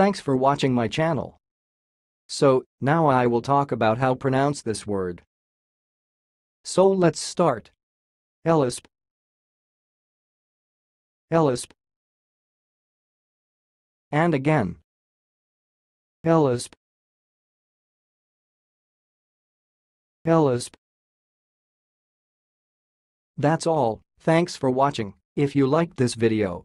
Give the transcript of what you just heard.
Thanks for watching my channel. So, now I will talk about how pronounce this word. So let's start. Elespe Elespe and again. Elespe Elespe That's all, thanks for watching, if you liked this video,